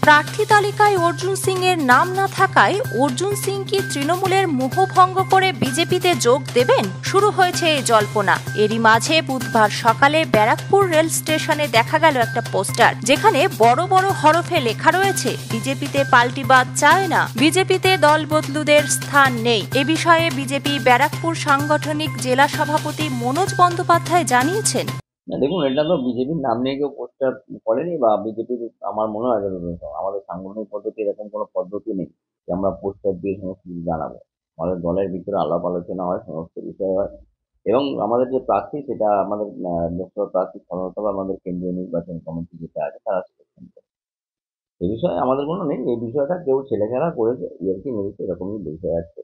প্রার্থী তালিকায় অর্জুন সিং এর নাম না থাকায় অর্জুন সিং কি তৃণমূলের মোহভঙ্গ করে বিজেপিতে যোগ দেবেন? শুরু হয়েছে এই জল্পনা। এরই মাঝে বুধবার সকালে ব্যারাকপুর রেল স্টেশনে দেখা গেল একটা পোস্টার, যেখানে বড় বড় হরফে লেখা রয়েছে, বিজেপিতে পাল্টিবাদ চায় না, বিজেপিতে দল বদলুদের স্থান নেই। এ বিষয়ে বিজেপি ব্যারাকপুর সাংগঠনিক জেলা সভাপতি মনোজ বন্দ্যোপাধ্যায় জানিয়েছেন। না, দেখুন, এটা তো বিজেপির নাম নিয়ে কেউ পোস্টার করেনি বা বিজেপির আমার মনে হয় আমাদের সাংগঠনিক পদ্ধতি এরকম কোনো পদ্ধতি নেই যে আমরা পোস্টার দিয়ে সমস্ত কিছু জানাব। আমাদের দলের ভিতরে আলাপ আলোচনা হয়, সমস্ত বিষয় হয়। এবং আমাদের যে প্রার্থী, সেটা আমাদের লোকসভা প্রার্থী সাধারণত আমাদের কেন্দ্রীয় নির্বাচন কমিটি যেটা আছে, তারা সিলেকশন করে। এই বিষয়ে আমাদের কোনো নেই। এই বিষয়টা কেউ ছেলেখেলা করেছে ইয়ার্কি মেরেছে, এরকমই বিষয় আছে।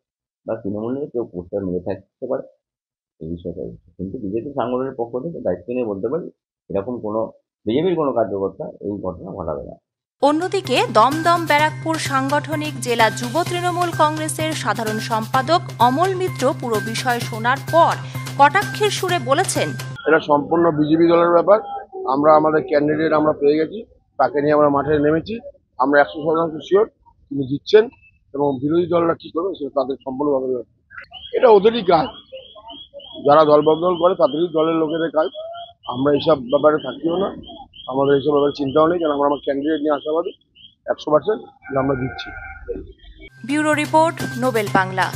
বা তৃণমূলে কেউ পোস্টার মেরে থাকতে পারে। এই বিষয়টা। কিন্তু বিজেপি সাংগঠনিক পক্ষ থেকে দায়িত্ব নিয়ে বলতে পারি এরকম কোনো বিজেপির কোনো কার্যকর্তা এই ঘটনা ঘটাবে না। অন্যদিকে দমদম ব্যারাকপুর সাংগঠনিক জেলা যুব তৃণমূল কংগ্রেসের সাধারণ সম্পাদক অমল মিত্র পুরো বিষয় শোনার পর কটাক্ষের সুরে বলেছেন এটা সম্পূর্ণ বিজেপি দলের ব্যাপার। আমরা আমাদের ক্যান্ডিডেট আমরা পেয়ে গেছি তাকে নিয়ে আমরা মাঠে নেমেছি আমরা একশো শতাংশ শিওর তিনি জিতছেন এবং বিরোধী দলরা কি করবে সেটা তাদের সম্পূর্ণভাবে এটা ওদেরই কাজ। যারা দল বদল করে তাদেরই দলের লোকেদের কাজ। আমরা এইসব ব্যাপারে থাকিও না। আমাদের এইসব ব্যাপারে চিন্তাও নেই, কারণ আমরা আমার ক্যান্ডিডেট নিয়ে আশাবাদী। একশো পার্সেন্ট আমরা দিচ্ছি। Bureau report, Nobel Bangla.